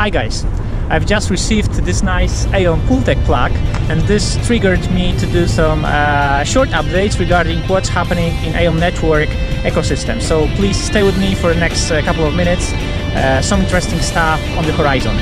Hi guys, I've just received this nice Aion Pool Tech plug and this triggered me to do some uh, short updates regarding what's happening in Aion network ecosystem. So please stay with me for the next uh, couple of minutes, uh, some interesting stuff on the horizon.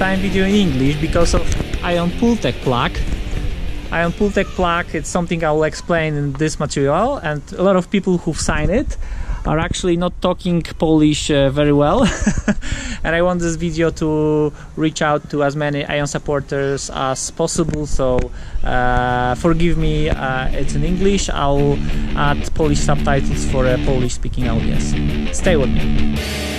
Time video in English because of Aion Pool Tech plug. Aion Pool Tech plug, it's something I will explain in this material and a lot of people who've signed it are actually not talking Polish uh, very well. And I want this video to reach out to as many Aion supporters as possible so uh, forgive me uh, it's in English. I'll add Polish subtitles for a Polish speaking audience. Stay with me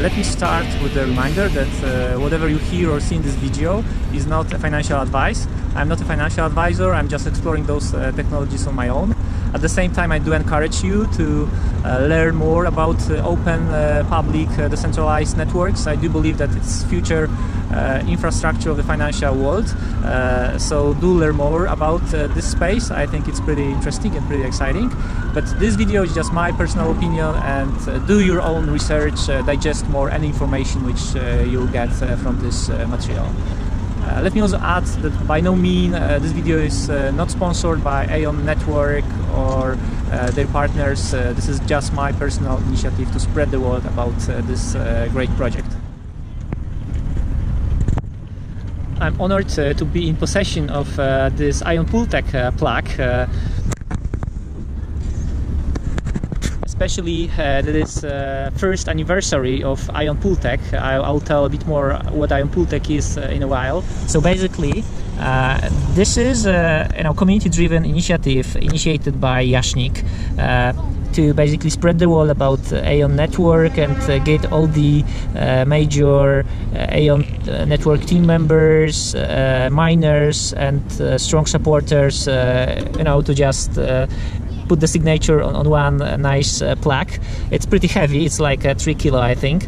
Let me start with a reminder that uh, whatever you hear or see in this video is not a financial advice. I'm not a financial advisor, I'm just exploring those uh, technologies on my own. At the same time, I do encourage you to uh, learn more about uh, open, uh, public, uh, decentralized networks. I do believe that it's future uh, infrastructure of the financial world. Uh, so do learn more about this space. I think it's pretty interesting and pretty exciting. But this video is just my personal opinion and do your own research, digest more any information which you'll get from this material. Uh, let me also add that by no means uh, this video is uh, not sponsored by Aion Network or uh, their partners. Uh, this is just my personal initiative to spread the word about uh, this great project. I'm honored to be in possession of this Aion Pool Tech plaque especially uh, that is uh, first anniversary of Aion Pool Tech. I'll, I'll, tell a bit more what Aion Pool Tech is uh, in a while. So basically, uh, this is a you know community-driven initiative initiated by Yashnik uh, to basically spread the word about Aion network and uh, get all the uh, major uh, Aion network team members, miners, and strong supporters, you know, to just put the signature on, on one uh, nice uh, plaque. It's pretty heavy, it's like a 3 kilo I think.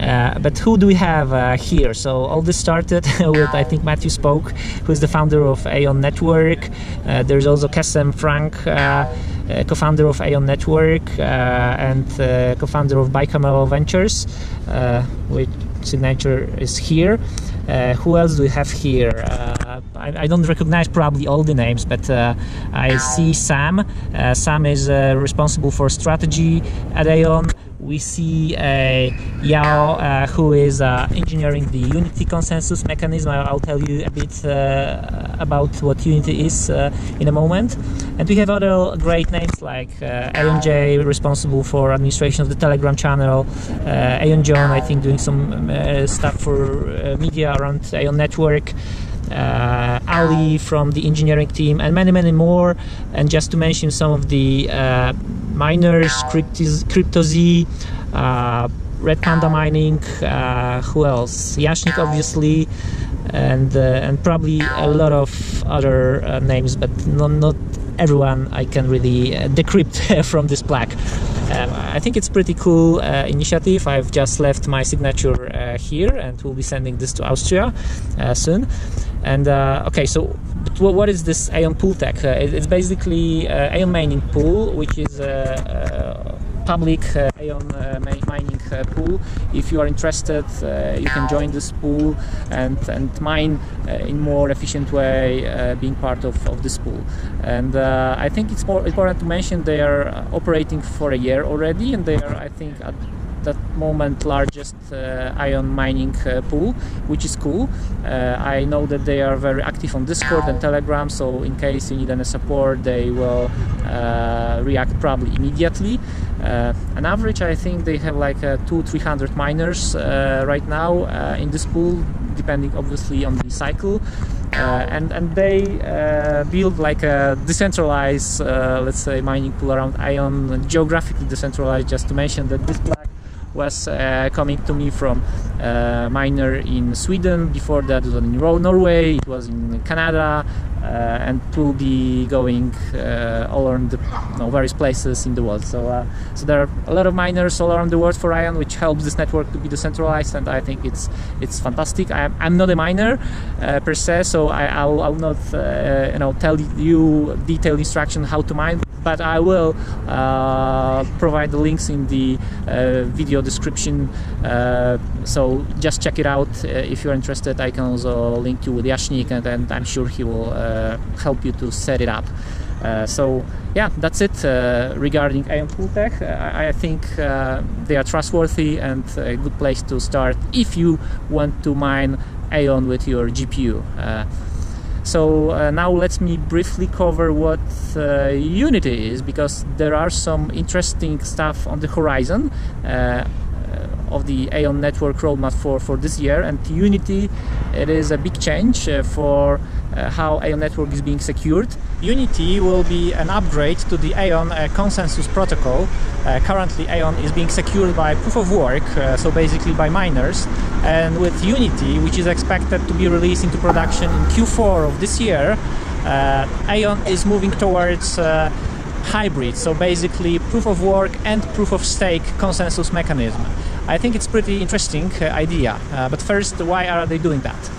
Uh, but who do we have uh, here? So all this started with I think Matthew Spoke, who is the founder of Aion Network. Uh, there's also Kesem Frank, uh, co-founder of Aion Network and co-founder of Bicameral Ventures, which signature is here. who else do we have here? I, I, don't recognize probably all the names, but uh, I see Sam. Uh, Sam is uh, responsible for strategy at Aion. We see uh, Yao, uh, who is uh, engineering the Unity consensus mechanism. I'll tell you a bit about what Unity is in a moment. And we have other great names like uh, Aion J, responsible for administration of the Telegram channel, uh, Aion John, I think, doing some stuff for media around Aion Network uh, Ali from the engineering team, and many, many more. And just to mention some of the uh, miners, CryptoZ, uh, Red Panda Mining, uh, who else? Yashnik, obviously, and uh, and probably a lot of other uh, names, but not, not everyone I can really decrypt from this plaque. Um, I think it's pretty cool uh, initiative. I've just left my signature uh, here and we'll be sending this to Austria uh, soon. And uh, okay, so what is this Aion Pool Tech? Uh, it's basically uh, Aion mining pool, which is a public uh, Aion mining pool. If you are interested, you can join this pool and, and mine in more efficient way, being part of, of this pool. And I think it's more important to mention they are operating for a year already, and they are, I think, at that moment largest uh, Aion mining uh, pool, which is cool. Uh, I know that they are very active on Discord and Telegram, so in case you need any support, they will uh, react probably immediately. Uh, on average, I think they have like uh, two, three hundred miners right now in this pool, depending obviously on the cycle. and and they build like a decentralized, let's say, mining pool around Aion, geographically decentralized. Just to mention that this was uh, coming to me from uh, miner in Sweden. Before that, it was in Norway. It was in Canada, uh, and will be going all around the you know, various places in the world. So, so there are a lot of miners all around the world for Aion, which helps this network to be decentralized, and I think it's it's fantastic. I'm, I'm not a miner per se, so I, will I'll not you know tell you detailed instruction how to mine but I will uh, provide the links in the uh, video description uh, so just check it out if you're interested I can also link you with Yashnik and, and I'm sure he will help you to set it up uh, so yeah, that's it uh, regarding Pool Tech. Uh, I, I, think they are trustworthy and a good place to start if you want to mine Aion with your GPU. So uh, now let me briefly cover what uh, Unity is because there are some interesting stuff on the horizon. Uh, of the Aion network roadmap for, for this year and Unity it is a big change uh, for uh, how Aion network is being secured. Unity will be an upgrade to the Aion uh, consensus protocol. Uh, currently Aion is being secured by proof of work, uh, so basically by miners and with Unity which is expected to be released into production in Q4 of this year uh, Aion is moving towards hybrid, so basically proof of work and proof of stake consensus mechanism. I think it's pretty interesting uh, idea. Uh, but first, why are they doing that?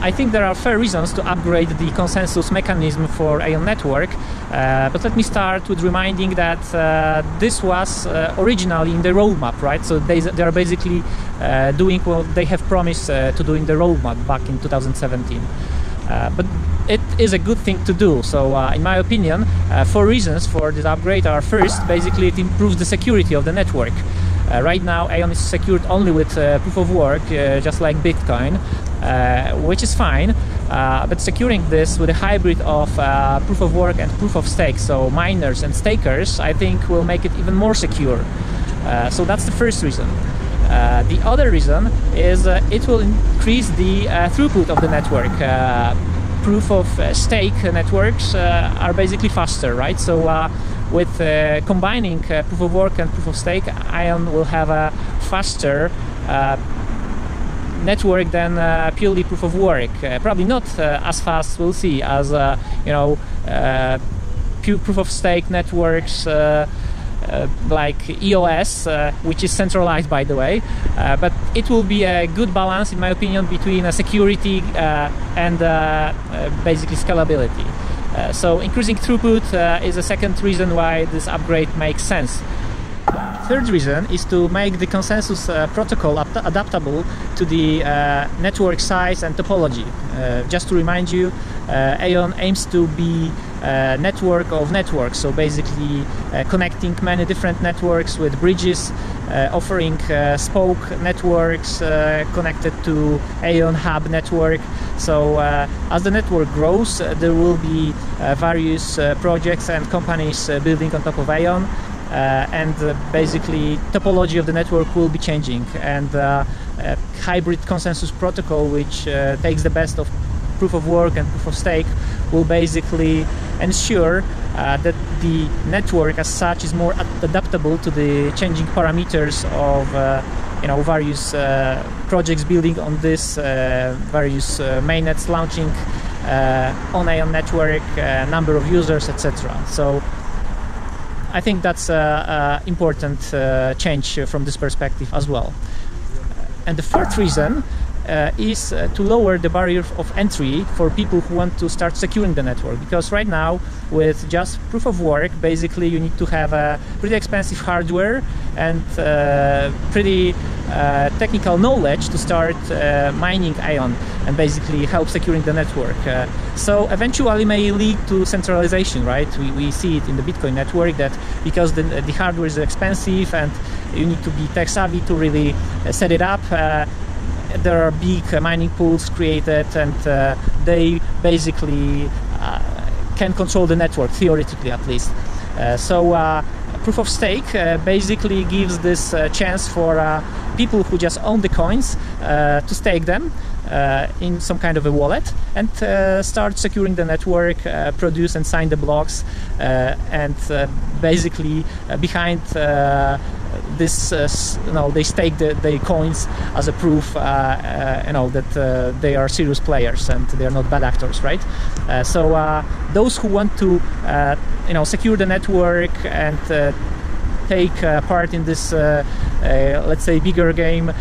I think there are fair reasons to upgrade the consensus mechanism for Aion network, uh, but let me start with reminding that uh, this was uh, originally in the roadmap, right? So they, they are basically uh, doing what they have promised to do in the roadmap back in 2017. but it is a good thing to do. So, in my opinion, four reasons for this upgrade are first, basically, it improves the security of the network. Uh, right now, Aion is secured only with uh, proof of work, uh, just like Bitcoin, which is fine. but securing this with a hybrid of proof of work and proof of stake, so miners and stakers, I think will make it even more secure. so that's the first reason. Uh, the other reason is uh, it will increase the uh, throughput of the network. proof of stake networks are basically faster, right? So with uh, combining uh, proof of work and proof of stake, Aion will have a faster uh, network than uh, purely proof of work. Uh, probably not uh, as fast, we'll see, as you know, pure proof of stake networks. like EOS, which is centralized by the way, but it will be a good balance, in my opinion, between security and basically scalability. Uh, so increasing throughput uh, is a second reason why this upgrade makes sense. Third reason is to make the consensus uh, protocol adaptable to the uh, network size and topology. Uh, just to remind you, Aion aims to be a network of networks, so basically connecting many different networks with bridges, Uh, offering uh, spoke networks uh, connected to Aion Hub network. So as the network grows, there will be various projects and companies building on top of Aion. Uh, and uh, basically topology of the network will be changing and uh, hybrid consensus protocol which takes the best of proof of work and proof of stake will basically ensure uh, that the network as such is more adaptable to the changing parameters of uh, you know various uh, projects building on this various mainnets launching on Aion network number of users etc so I think that's an important uh, change from this perspective as well. And the fourth reason uh, is uh, to lower the barrier of entry for people who want to start securing the network. Because right now with just proof of work basically you need to have a pretty expensive hardware and uh, pretty uh, technical knowledge to start uh, mining Aion and basically help securing the network. Uh, so eventually may lead to centralization right? We, we see it in the bitcoin network that because the, the hardware is expensive and you need to be tech savvy to really set it up there are big mining pools created and uh, they basically uh, can control the network theoretically at least. Uh, so proof of stake uh, basically gives this uh, chance for uh, people who just own the coins uh, to stake them uh, in some kind of a wallet and uh, start securing the network, produce and sign the blocks, and basically behind this, uh, you know, they stake the, the coins as a proof, uh, uh, you know, that they are serious players and they are not bad actors, right? so those who want to, you know, secure the network and take uh, part in this, uh, uh, let's say, bigger game,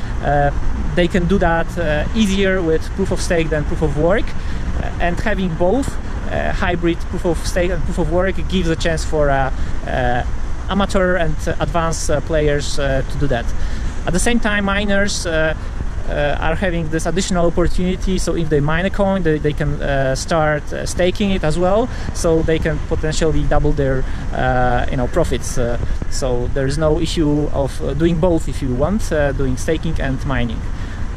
they can do that easier with proof of stake than proof of work. and having both hybrid proof of stake and proof of work gives a chance for amateur and advanced players to do that. At the same time, miners uh, are having this additional opportunity. So if they mine a coin, they, they can uh, start uh, staking it as well. So they can potentially double their you know profits. so there is no issue of doing both if you want, doing staking and mining.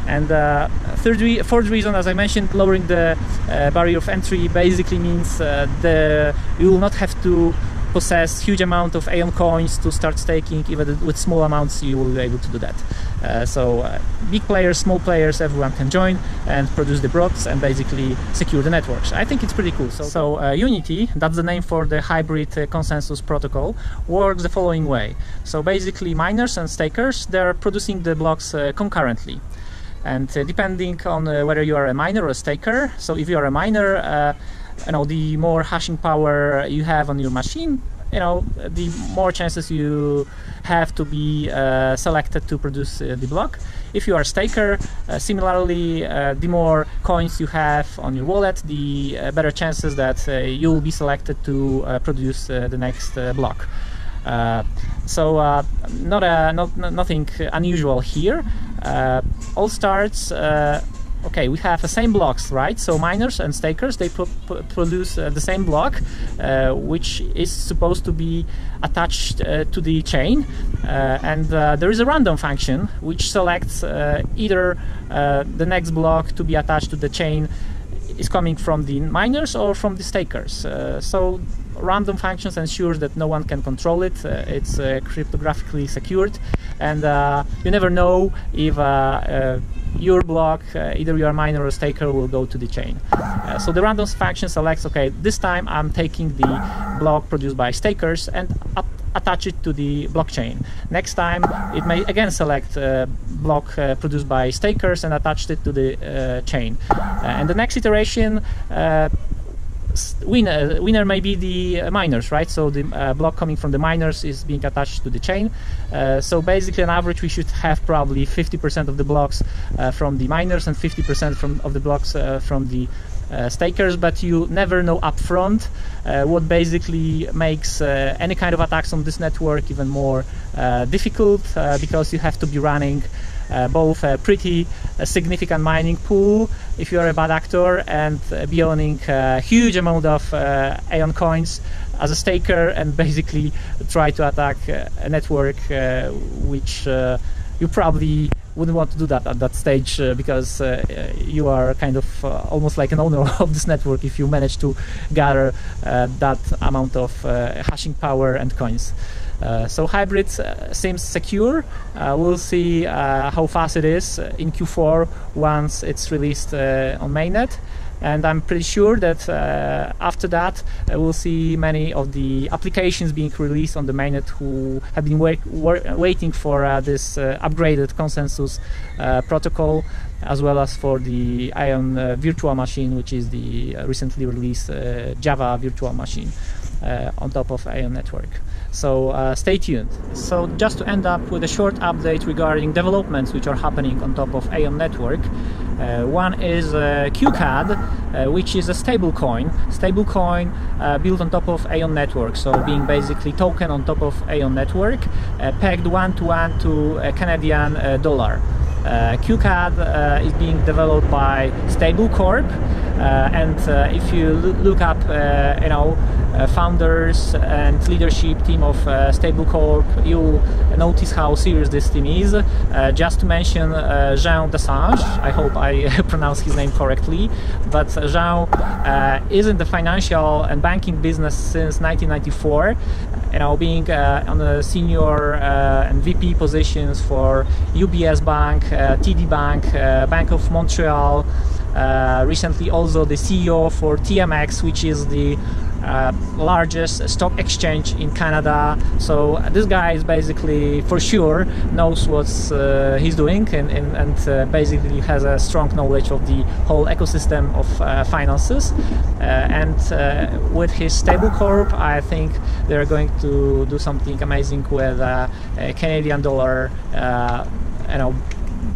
And uh, third re fourth reason, as I mentioned, lowering the uh, barrier of entry basically means uh, the you will not have to possess huge amount of Aion coins to start staking. Even with small amounts, you will be able to do that. Uh, so uh, big players, small players, everyone can join and produce the blocks and basically secure the networks. I think it's pretty cool. So, so uh, Unity, that's the name for the hybrid uh, consensus protocol, works the following way. So basically miners and stakers, they're producing the blocks uh, concurrently. And uh, depending on whether you are a miner or a staker, so if you are a miner, you know, the more hashing power you have on your machine, you know, the more chances you have to be uh, selected to produce uh, the block. If you are a staker, uh, similarly, uh, the more coins you have on your wallet, the uh, better chances that uh, you will be selected to produce the next block. so not a not nothing unusual here. all starts okay, we have the same blocks, right? So miners and stakers, they pro produce uh, the same block, uh, which is supposed to be attached uh, to the chain. Uh, and uh, there is a random function which selects uh, either the next block to be attached to the chain is coming from the miners or from the stakers. Uh, so random functions ensures that no one can control it. Uh, it's uh, cryptographically secured and you never know if your block, uh, either your miner or staker, will go to the chain. Uh, so the random function selects, okay, this time I'm taking the block produced by stakers and up attach it to the blockchain. Next time it may again select a block uh, produced by stakers and attach it to the uh, chain. Uh, and the next iteration uh, winner winner may be the uh, miners right? So the uh, block coming from the miners is being attached to the chain. Uh, so basically on average we should have probably 50% of the blocks uh, from the miners and 50% from of the blocks uh, from the uh, stakers. But you never know upfront what basically makes any kind of attacks on this network even more difficult because you have to be running uh, both a pretty uh, significant mining pool if you're a bad actor and uh, be owning a huge amount of Aion coins as a staker and basically try to attack a network which you probably wouldn't want to do that at that stage uh, because uh, you are kind of uh, almost like an owner of this network if you manage to gather that amount of hashing power and coins. Uh, so hybrid uh, seems secure. Uh, we'll see how fast it is in Q4 once it's released on mainnet and I'm pretty sure that uh, after that we'll see many of the applications being released on the mainnet who have been wait waiting for uh, this upgraded consensus protocol as well as for the Aion virtual machine which is the recently released Java virtual machine on top of Aion network. So uh, stay tuned. So just to end up with a short update regarding developments which are happening on top of Aion network. Uh, one is uh, QCAD, uh, which is a stablecoin, stablecoin uh, built on top of Aion network. So being basically token on top of Aion network, uh, pegged one to one to a Canadian dollar. QCAD is being developed by Stablecorp, and if you look up, you know, uh, founders and leadership team of uh, Stablecorp, you notice how serious this team is. Uh, just to mention Jean Desgagné, I hope I pronounce his name correctly, but Jean is in the financial and banking business since 1994 you know, being uh, on the senior uh, and VP positions for UBS Bank, uh, TD Bank, uh, Bank of Montreal. Uh, recently, also the CEO for TMX, which is the uh, largest stock exchange in Canada. So this guy is basically for sure knows what uh, he's doing and, and, and uh, basically has a strong knowledge of the whole ecosystem of uh, finances. Uh, and uh, with his stablecorp, I think they're going to do something amazing with a Canadian dollar. you know,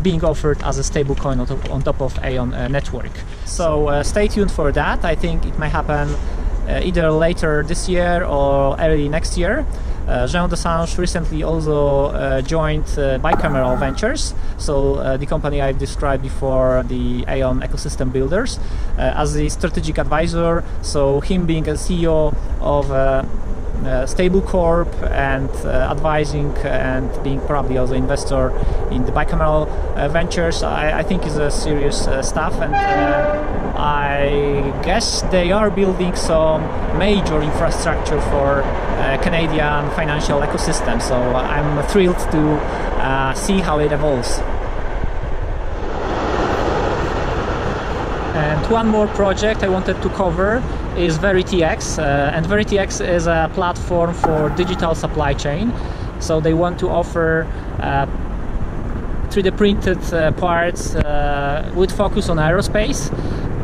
being offered as a stablecoin on, on top of Aion network. So stay tuned for that. I think it may happen uh, either later this year or early next year. Uh, Jean Desgagné recently also uh, joined uh, Bicameral Ventures, so uh, the company I've described before, the Aion ecosystem builders, uh, as the strategic advisor. So him being a CEO of uh, Stable Corp and uh, advising and being probably also investor in the bicameral uh, ventures, I, I, think is a serious uh, stuff. And I guess they are building some major infrastructure for Canadian financial ecosystem. So I'm thrilled to see how it evolves. And one more project I wanted to cover is VeriTX, uh, and VeriTX is a platform for digital supply chain. So they want to offer uh, 3D printed uh, parts uh, with focus on aerospace.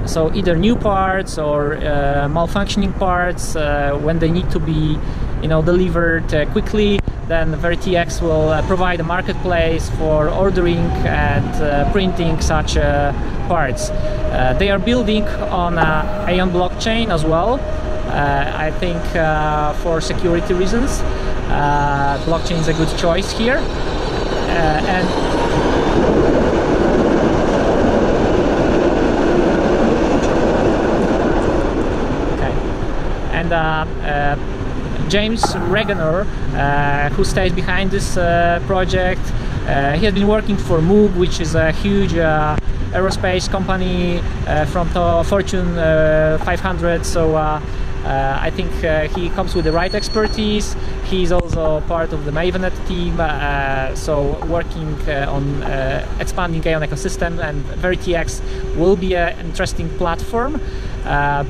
So either new parts or uh, malfunctioning parts uh, when they need to be, you know, delivered quickly. Then VeriTX will provide a marketplace for ordering and printing such parts. Uh, they are building on uh, Aion blockchain as well. Uh, I think uh, for security reasons, uh, blockchain is a good choice here. Uh, and okay, and James Regenor, uh, who stays behind this uh, project, uh, he has been working for Moog, which is a huge aerospace company uh, from Fortune uh, 500. So uh, I think he comes with the right expertise. He's also part of the Mavennet team, so working on expanding Aion ecosystem and VeriTX will be an interesting platform,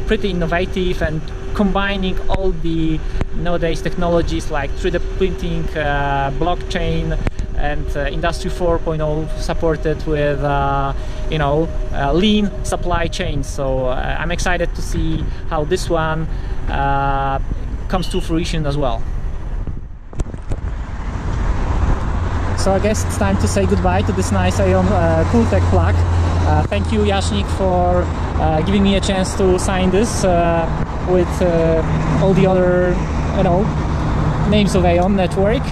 pretty innovative and combining all the nowadays technologies like 3D printing, uh, blockchain, and uh, Industry 4.0 supported with uh, you know uh, lean supply chain. So uh, I'm excited to see how this one uh, comes to fruition as well. So I guess it's time to say goodbye to this nice uh, Pool Tech plaque. Uh, thank you Yashnik for uh, giving me a chance to sign this with all the other you know names of Aion network.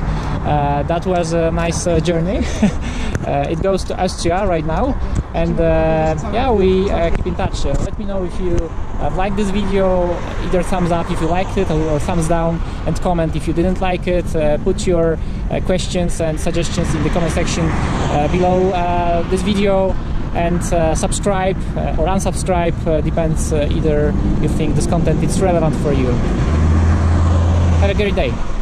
Uh, that was a nice uh, journey. uh, it goes to Austria right now, and uh, yeah, we uh, keep in touch. Uh, let me know if you like this video, either thumbs up if you liked it, or thumbs down, and comment if you didn't like it. put your questions and suggestions in the comment section below this video and uh, subscribe uh, or unsubscribe uh, depends either you think this content is relevant for you. Have a great day